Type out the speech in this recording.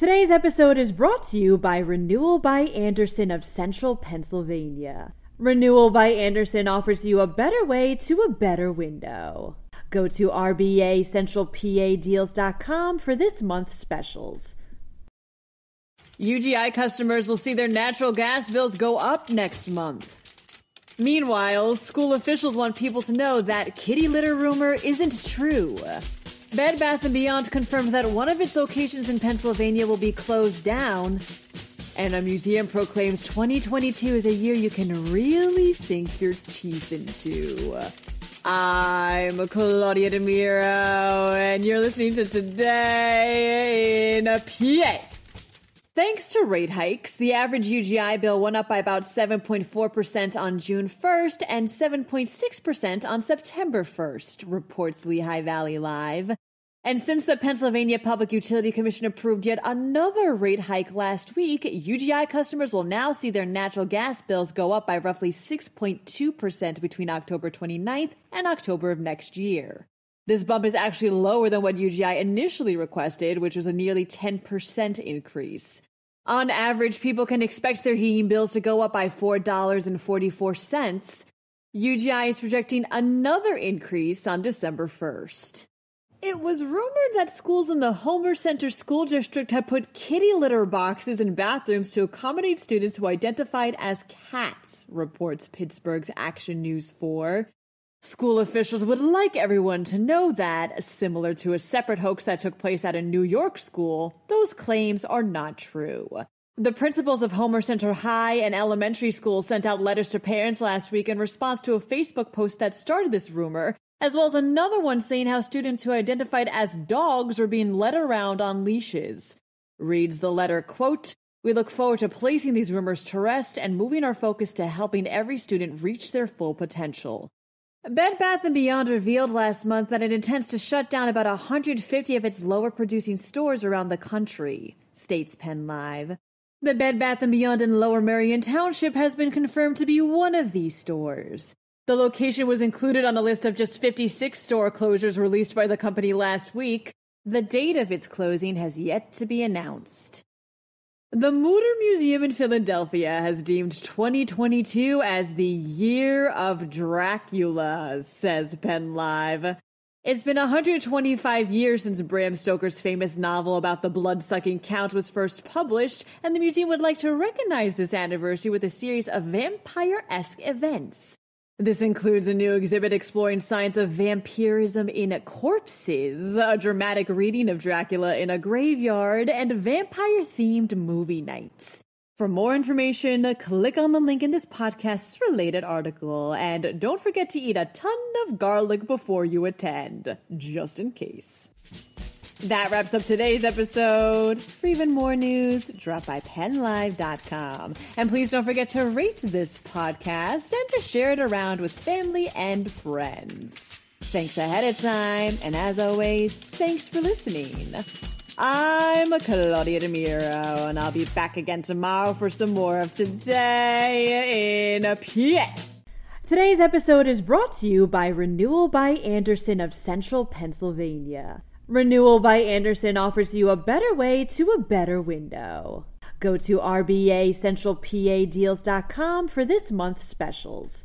Today's episode is brought to you by Renewal by Andersen of Central Pennsylvania. Renewal by Andersen offers you a better way to a better window. Go to RBACentralPADeals.com for this month's specials. UGI customers will see their natural gas bills go up next month. Meanwhile, school officials want people to know that kitty litter rumor isn't true. Bed Bath & Beyond confirmed that one of its locations in Pennsylvania will be closed down, and a museum proclaims 2022 is a year you can really sink your teeth into. I'm Claudia Dimuro, and you're listening to Today in a PA. Thanks to rate hikes, the average UGI bill went up by about 7.4% on June 1st and 7.6% on September 1st, reports Lehigh Valley Live. And since the Pennsylvania Public Utility Commission approved yet another rate hike last week, UGI customers will now see their natural gas bills go up by roughly 6.2% between October 29th and October of next year. This bump is actually lower than what UGI initially requested, which was a nearly 10% increase. On average, people can expect their heating bills to go up by $4.44. UGI is projecting another increase on December 1st. It was rumored that schools in the Homer Center School District had put kitty litter boxes in bathrooms to accommodate students who identified as cats, reports Pittsburgh's Action News 4. School officials would like everyone to know that, similar to a separate hoax that took place at a New York school, those claims are not true. The principals of Homer Center High and elementary schools sent out letters to parents last week in response to a Facebook post that started this rumor, as well as another one saying how students who identified as dogs were being led around on leashes. Reads the letter, quote, we look forward to placing these rumors to rest and moving our focus to helping every student reach their full potential. Bed Bath & Beyond revealed last month that it intends to shut down about 150 of its lower producing stores around the country, states Penn Live. The Bed Bath & Beyond in Lower Merion Township has been confirmed to be one of these stores. The location was included on a list of just 56 store closures released by the company last week. The date of its closing has yet to be announced. The Mütter Museum in Philadelphia has deemed 2022 as the year of Dracula, says Penn Live. It's been 125 years since Bram Stoker's famous novel about the blood-sucking count was first published, and the museum would like to recognize this anniversary with a series of vampire-esque events. This includes a new exhibit exploring signs of vampirism in corpses, a dramatic reading of Dracula in a graveyard, and vampire themed movie nights. For more information, click on the link in this podcast's related article, and don't forget to eat a ton of garlic before you attend, just in case. That wraps up today's episode. For even more news, drop by pennlive.com. And please don't forget to rate this podcast and to share it around with family and friends. Thanks ahead of time, and as always, thanks for listening. I'm Claudia Dimuro, and I'll be back again tomorrow for some more of Today in a PA. Today's episode is brought to you by Renewal by Andersen of Central Pennsylvania. Renewal by Andersen offers you a better way to a better window. Go to RBACentralPADeals.com for this month's specials.